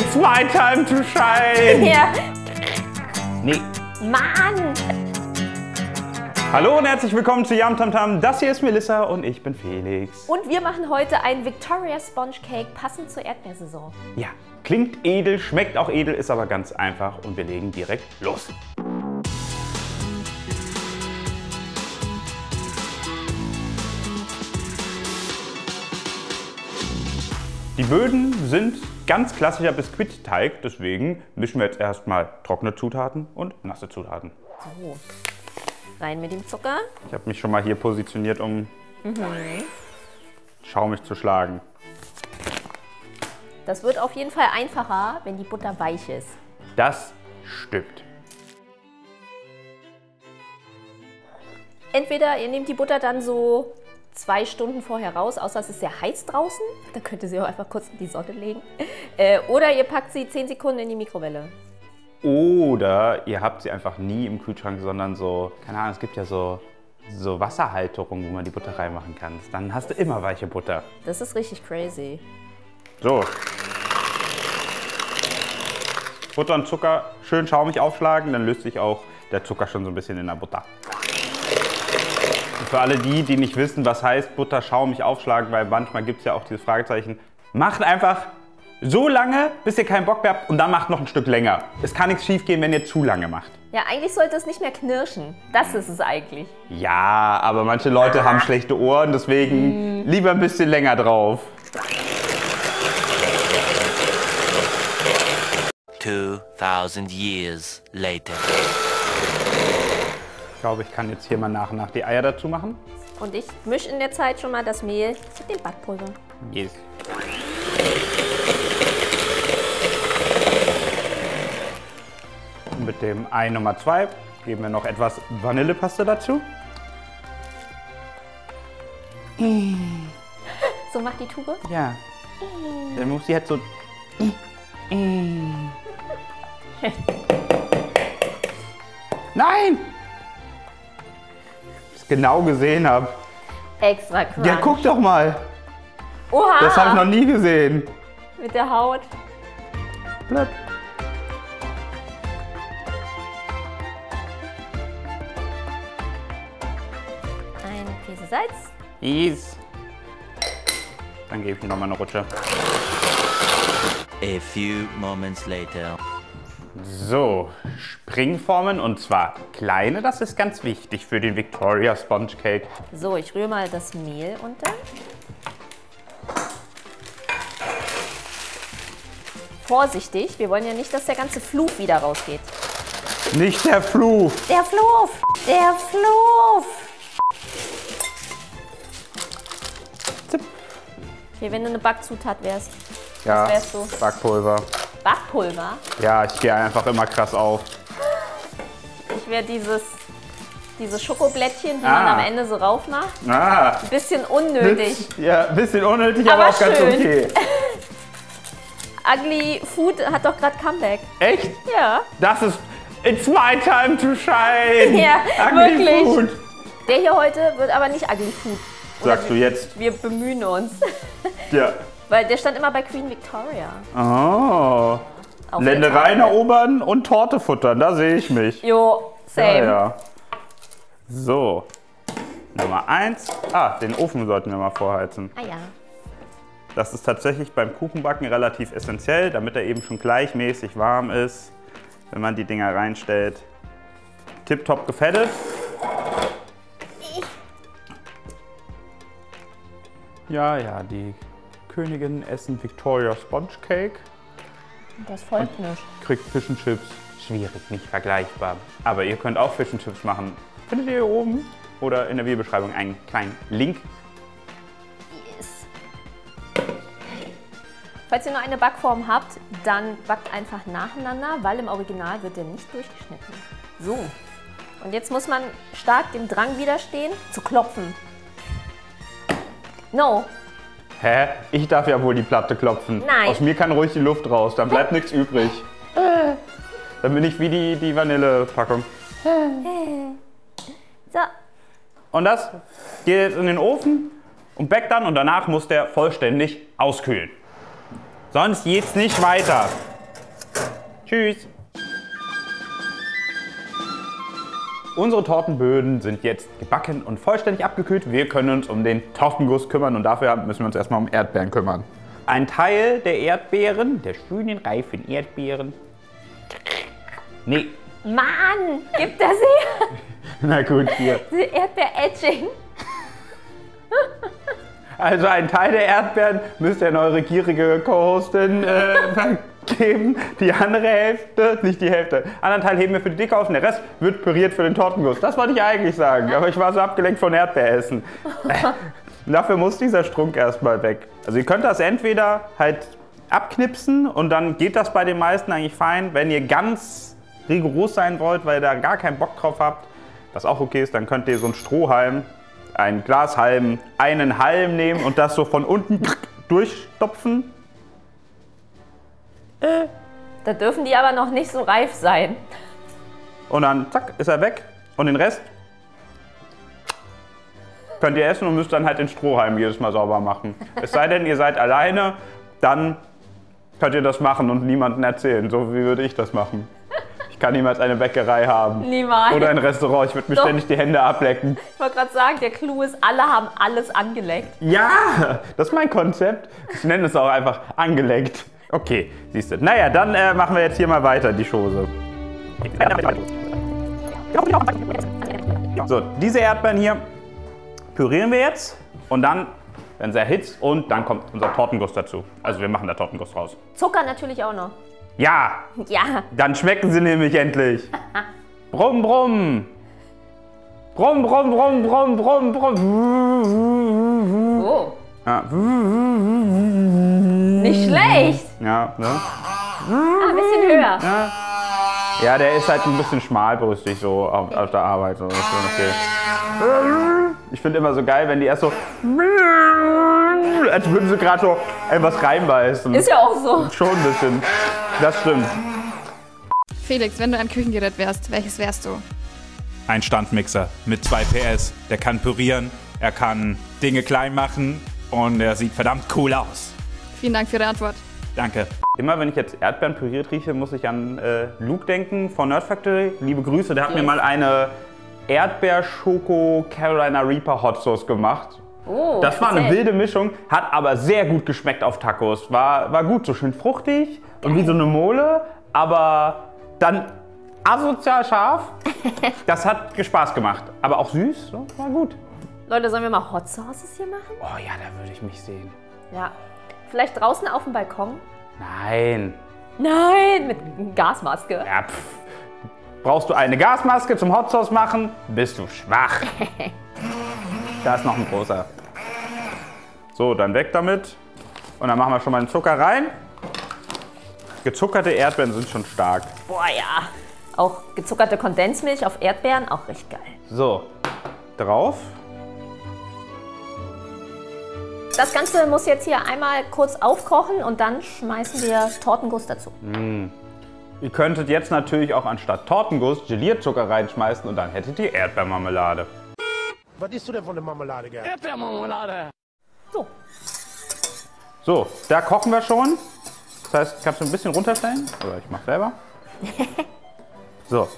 It's my time to shine. Ja. Nee. Mann! Hallo und herzlich willkommen zu Yam Tam Tam. Das hier ist Melissa und ich bin Felix. Und wir machen heute einen Victoria Sponge Cake passend zur Erdbeersaison. Ja, klingt edel, schmeckt auch edel, ist aber ganz einfach und wir legen direkt los. Die Böden sind ganz klassischer Biskuitteig, deswegen mischen wir jetzt erstmal trockene Zutaten und nasse Zutaten. So. Rein mit dem Zucker. Ich habe mich schon mal hier positioniert, um schaumig zu schlagen. Das wird auf jeden Fall einfacher, wenn die Butter weich ist. Das stimmt. Entweder ihr nehmt die Butter dann so zwei Stunden vorher raus, außer es ist sehr heiß draußen. Dann könnt ihr sie auch einfach kurz in die Sonne legen. Äh, oder ihr packt sie 10 Sekunden in die Mikrowelle. Oder ihr habt sie einfach nie im Kühlschrank, sondern so, keine Ahnung, es gibt ja so, so Wasserhalterungen, wo man die Butter reinmachen kann. Dann hast du immer weiche Butter. Das ist richtig crazy. So. Butter und Zucker schön schaumig aufschlagen, dann löst sich auch der Zucker schon so ein bisschen in der Butter. Für alle die, die nicht wissen, was heißt Butter schaumig aufschlagen, weil manchmal gibt es ja auch diese Fragezeichen, macht einfach so lange, bis ihr keinen Bock mehr habt und dann macht noch ein Stück länger. Es kann nichts schief gehen, wenn ihr zu lange macht. Ja, eigentlich sollte es nicht mehr knirschen. Das ist es eigentlich. Ja, aber manche Leute haben schlechte Ohren, deswegen lieber ein bisschen länger drauf. 2000 years later. Ich glaube, ich kann jetzt hier mal nach und nach die Eier dazu machen. Und ich mische in der Zeit schon mal das Mehl mit dem Backpulver. Yes. Und mit dem Ei Nummer 2 geben wir noch etwas Vanillepaste dazu. So macht die Tube. Ja. Dann muss sie halt so. Nein! Genau gesehen habe. Extra crunch. Ja, guck doch mal. Oha! Das habe ich noch nie gesehen. Mit der Haut. Blöd. Eine Prise Salz. Yes. Dann gebe ich ihm noch mal eine Rutsche. A few moments later. So, Springformen und zwar kleine, das ist ganz wichtig für den Victoria Sponge Cake. So, ich rühre mal das Mehl unter. Vorsichtig, wir wollen ja nicht, dass der ganze Fluch wieder rausgeht. Nicht der Fluch. Der Fluch! Der Fluch! Zip. Okay, wenn du eine Backzutat wärst. Ja, Was wärst du? Backpulver. Backpulver. Ja, ich gehe einfach immer krass auf. Ich wäre dieses, diese Schokoblättchen, die Ah. man am Ende so rauf macht. Ah, Ein bisschen unnötig. ja, ein bisschen unnötig, aber, Aber auch ganz schön. okay. Ugly Food hat doch gerade Comeback. Echt? Ja. Das ist It's my time to shine. Ja, Ugly wirklich. Food. Der hier heute wird aber nicht Ugly Food. Oder Sagst du jetzt? Wir bemühen uns. Ja. Weil der stand immer bei Queen Victoria. Oh. Auf Ländereien erobern und Torte futtern, da sehe ich mich. Jo, same. Ja, ja. So. Nummer eins. Ah, den Ofen sollten wir mal vorheizen. Ah ja. Das ist tatsächlich beim Kuchenbacken relativ essentiell, damit er eben schon gleichmäßig warm ist, wenn man die Dinger reinstellt. Tipptopp gefettet. Ja, ja, die Königin essen Victoria Sponge Cake. Das folgt nicht. Kriegt Fish and Chips. Schwierig, nicht vergleichbar. Aber ihr könnt auch Fish and Chips machen. Findet ihr hier oben oder in der Videobeschreibung einen kleinen Link. Yes. Falls ihr nur eine Backform habt, dann backt einfach nacheinander, weil im Original wird der nicht durchgeschnitten. So. Und jetzt muss man stark dem Drang widerstehen, zu klopfen. No. Hä? Ich darf ja wohl die Platte klopfen. Nein. Aus mir kann ruhig die Luft raus, dann bleibt nichts übrig. Dann bin ich wie die, die Vanillepackung. So. Und das geht jetzt in den Ofen und backt dann und danach muss der vollständig auskühlen. Sonst geht's nicht weiter. Tschüss. Unsere Tortenböden sind jetzt gebacken und vollständig abgekühlt. Wir können uns um den Tortenguss kümmern und dafür müssen wir uns erstmal um Erdbeeren kümmern. Ein Teil der Erdbeeren, der schönen reifen Erdbeeren. Nee, Mann, gib das her. na gut, hier. Die Erdbeer-Etching. Also ein Teil der Erdbeeren müsst ihr an eure gierige Co-Hostin äh, vergeben. Die andere Hälfte, nicht die Hälfte, anderen Teil heben wir für die Dicke auf und der Rest wird püriert für den Tortenguss. Das wollte ich eigentlich sagen, aber ich war so abgelenkt von Erdbeeressen. Dafür muss dieser Strunk erstmal weg. Also ihr könnt das entweder halt abknipsen und dann geht das bei den meisten eigentlich fein. Wenn ihr ganz rigoros sein wollt, weil ihr da gar keinen Bock drauf habt, was auch okay ist, dann könnt ihr so einen Strohhalm, einen Glashalm, einen Halm nehmen und das so von unten durchstopfen. Da dürfen die aber noch nicht so reif sein. Und dann zack, ist er weg. Und den Rest könnt ihr essen und müsst dann halt den Strohhalm jedes Mal sauber machen. Es sei denn, ihr seid alleine, dann könnt ihr das machen und niemandem erzählen. So wie würde ich das machen. Ich kann niemals eine Bäckerei haben. Niemals. Oder ein Restaurant. Ich würde mir Doch. ständig die Hände ablecken. Ich wollte gerade sagen, der Clou ist, alle haben alles angeleckt. Ja, das ist mein Konzept. Ich nenne es auch einfach angeleckt. Okay, siehst du. Naja, dann äh, machen wir jetzt hier mal weiter, die Chose. So, diese Erdbeeren hier pürieren wir jetzt und dann werden sie erhitzt und dann kommt unser Tortenguss dazu. Also wir machen da Tortenguss raus. Zucker natürlich auch noch. Ja, Ja, dann schmecken sie nämlich endlich. Brumm, brumm. Brumm, brumm, brumm, brumm, brumm, brumm. oh, Ja. nicht schlecht. Ja, ne? Ah, ein bisschen höher. Ja, der ist halt ein bisschen schmalbrüstig so auf, auf der Arbeit. So. Das ist schon okay. Ich finde immer so geil, wenn die erst so. Als würden sie gerade so etwas reinbeißen. Ist ja auch so. Schon ein bisschen. Das stimmt. Felix, wenn du ein Küchengerät wärst, welches wärst du? Ein Standmixer mit 2 PS. Der kann pürieren, er kann Dinge klein machen und er sieht verdammt cool aus. Vielen Dank für Ihre Antwort. Danke. Immer wenn ich jetzt Erdbeeren püriert rieche, muss ich an äh, Luke denken von Nerd Factory. Liebe Grüße, der hat mir Yes. mal eine Erdbeer-Schoko Carolina Reaper Hot Sauce gemacht. Oh, Das war eine speziell. wilde Mischung, hat aber sehr gut geschmeckt auf Tacos. War, war gut, so schön fruchtig und wie so eine Mole, aber dann asozial scharf. Das hat Spaß gemacht, aber auch süß, so, war gut. Leute, sollen wir mal Hot Sauces hier machen? Oh ja, da würde ich mich sehen. Ja. Vielleicht draußen auf dem Balkon? Nein. Nein, mit Gasmaske. Ja, pff. Brauchst du eine Gasmaske zum Hot Sauce machen? Bist du schwach. da ist noch ein großer. So, dann weg damit. Und dann machen wir schon mal den Zucker rein. Gezuckerte Erdbeeren sind schon stark. Boah, ja. Auch gezuckerte Kondensmilch auf Erdbeeren, auch richtig geil. So, drauf. Das Ganze muss jetzt hier einmal kurz aufkochen und dann schmeißen wir Tortenguss dazu. Ihr könntet jetzt natürlich auch anstatt Tortenguss Gelierzucker reinschmeißen und dann hättet ihr Erdbeermarmelade. Was isst du denn von der Marmelade, gell? So, So, da kochen wir schon. Das heißt, kannst du ein bisschen runterstellen? Oder ich mach selber. So,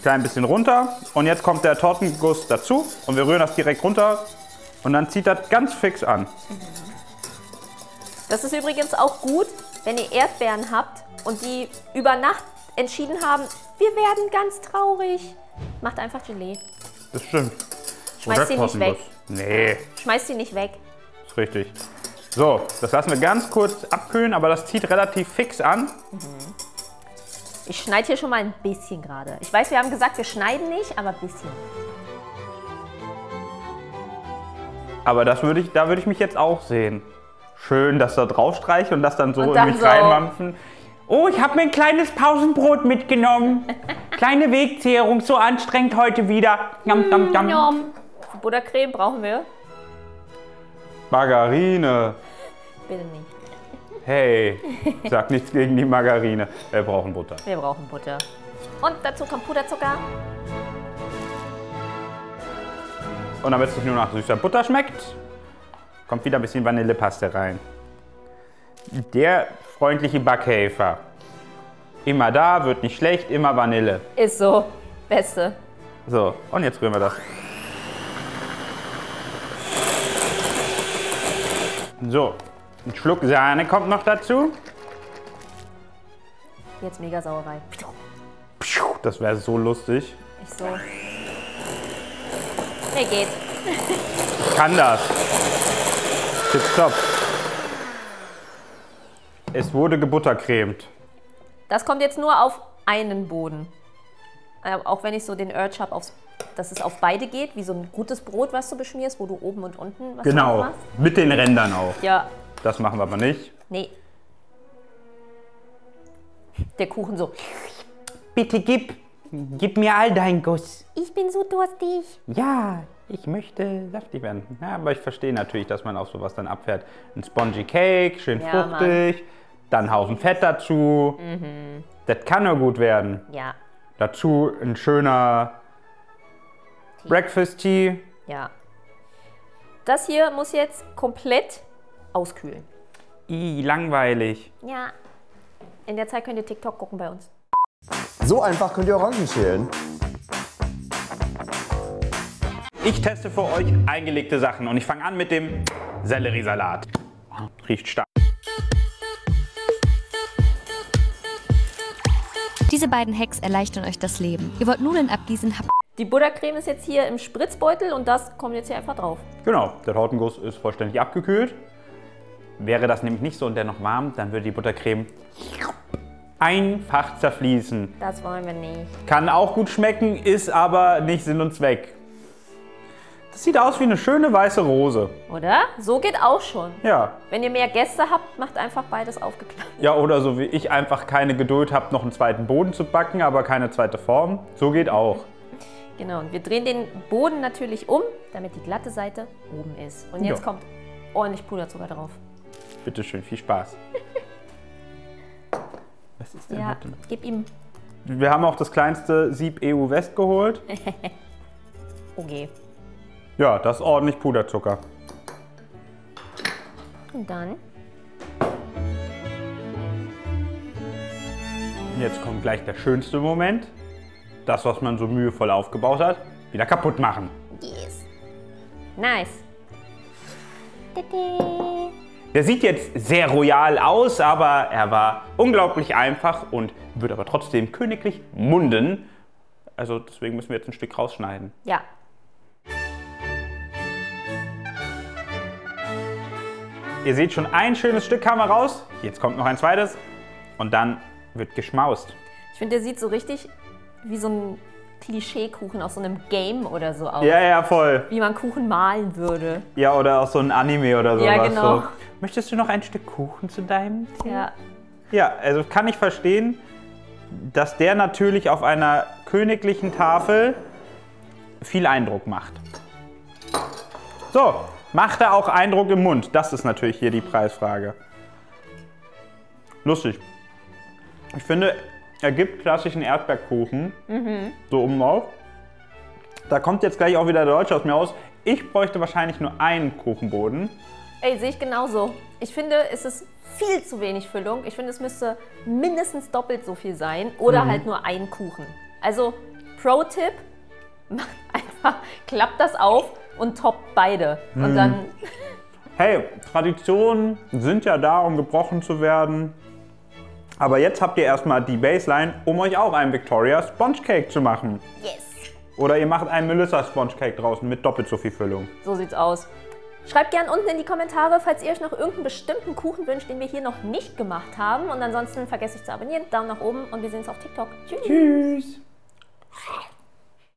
klein bisschen runter. Und jetzt kommt der Tortenguss dazu. Und wir rühren das direkt runter. Und dann zieht das ganz fix an. das ist übrigens auch gut, wenn ihr Erdbeeren habt und die über Nacht entschieden haben, wir werden ganz traurig. Macht einfach Gelee. Das stimmt. Schmeißt sie nicht weg. Tortenguss. Nee, Schmeißt sie nicht weg. ist richtig. So, das lassen wir ganz kurz abkühlen, aber das zieht relativ fix an. Ich schneide hier schon mal ein bisschen gerade. Ich weiß, wir haben gesagt, wir schneiden nicht, aber ein bisschen. Aber das würde ich, da würde ich mich jetzt auch sehen. Schön, dass da drauf streiche und das dann so Und in dann mich so. reinmampfen. Oh, ich habe mir ein kleines Pausenbrot mitgenommen. Kleine Wegzehrung, so anstrengend heute wieder. Jam, jam, jam. Für Buttercreme brauchen wir. Margarine. Bitte nicht. Hey, sag nichts gegen die Margarine. Wir brauchen Butter. Wir brauchen Butter. Und dazu kommt Puderzucker. Und damit es nicht nur nach süßer Butter schmeckt, kommt wieder ein bisschen Vanillepaste rein. Der freundliche Backhelfer. Immer da, wird nicht schlecht, immer Vanille. Ist so. Beste. So, und jetzt rühren wir das. So, ein Schluck Sahne kommt noch dazu. Jetzt mega Sauerei. Das wäre so lustig. Ich so. Nee, geht. Ich kann das. Tipptopp. Es wurde gebuttercremt. Das kommt jetzt nur auf einen Boden. Äh, auch wenn ich so den Urge habe, dass es auf beide geht, wie so ein gutes Brot, was du beschmierst, wo du oben und unten was Genau, machst. mit den Rändern auch. Ja, Das machen wir aber nicht. nee. Der Kuchen so. Bitte gib, gib mir all dein Guss. Ich bin so durstig. Ja, ich möchte saftig werden. Ja, aber ich verstehe natürlich, dass man auf sowas dann abfährt. Ein spongy Cake, schön Ja, fruchtig, dann einen Haufen Fett dazu. Das kann nur gut werden. Ja, Dazu ein schöner Breakfast Tea. ja. Das hier muss jetzt komplett auskühlen. Ih, langweilig. Ja. In der Zeit könnt ihr TikTok gucken bei uns. So einfach könnt ihr Orangen schälen. Ich teste für euch eingelegte Sachen und ich fange an mit dem Selleriesalat. Riecht stark. Diese beiden Hacks erleichtern euch das Leben. Ihr wollt Nudeln abgießen, habt Die Buttercreme ist jetzt hier im Spritzbeutel und das kommt jetzt hier einfach drauf. Genau, der Tortenguss ist vollständig abgekühlt. Wäre das nämlich nicht so und dennoch warm, dann würde die Buttercreme einfach zerfließen. Das wollen wir nicht. Kann auch gut schmecken, ist aber nicht Sinn und Zweck. Das sieht aus wie eine schöne weiße Rose. Oder? So geht auch schon. Ja. Wenn ihr mehr Gäste habt, macht einfach beides aufgeklappt. Ja, oder so wie ich einfach keine Geduld habe, noch einen zweiten Boden zu backen, aber keine zweite Form. So geht auch. Genau, und wir drehen den Boden natürlich um, damit die glatte Seite oben ist. Und jetzt Ja. kommt ordentlich Puderzucker drauf. Bitte schön, viel Spaß. Was ist denn Ja, heute? gib ihm. Wir haben auch das kleinste Sieb EU West geholt. Okay. Ja, das ist ordentlich Puderzucker. Und dann Jetzt kommt gleich der schönste Moment. Das, was man so mühevoll aufgebaut hat, wieder kaputt machen. Yes. Nice. Tete. Der sieht jetzt sehr royal aus, aber er war unglaublich einfach und wird aber trotzdem königlich munden. Also deswegen müssen wir jetzt ein Stück rausschneiden. Ja. Ihr seht schon, ein schönes Stück kam raus. Jetzt kommt noch ein zweites und dann wird geschmaust. Ich finde, der sieht so richtig wie so ein Klischeekuchen aus so einem Game oder so aus. Ja, ja, voll. Wie man Kuchen malen würde. Ja, oder auch so ein Anime oder sowas. Ja, genau. So. Möchtest du noch ein Stück Kuchen zu deinem Tee? Ja. Ja, also kann ich verstehen, dass der natürlich auf einer königlichen Tafel viel Eindruck macht. So, macht er auch Eindruck im Mund? Das ist natürlich hier die Preisfrage. Lustig. Ich finde, er gibt klassischen Erdbeerkuchen. So oben drauf. Da kommt jetzt gleich auch wieder der Deutsche aus mir aus. Ich bräuchte wahrscheinlich nur einen Kuchenboden. Ey, sehe ich genauso. Ich finde, es ist viel zu wenig Füllung. Ich finde, es müsste mindestens doppelt so viel sein oder halt nur ein Kuchen. Also, Pro-Tipp, macht einfach, klappt das auf und toppt beide. Und dann, Hey, Traditionen sind ja da, um gebrochen zu werden. Aber jetzt habt ihr erstmal die Baseline, um euch auch einen Victoria Sponge Cake zu machen. yes, Oder ihr macht einen Melissa Sponge Cake draußen mit doppelt so viel Füllung. so sieht's aus. Schreibt gern unten in die Kommentare, falls ihr euch noch irgendeinen bestimmten Kuchen wünscht, den wir hier noch nicht gemacht haben. Und ansonsten vergesst nicht zu abonnieren, Daumen nach oben und wir sehen uns auf TikTok. Tschüss. Tschüss!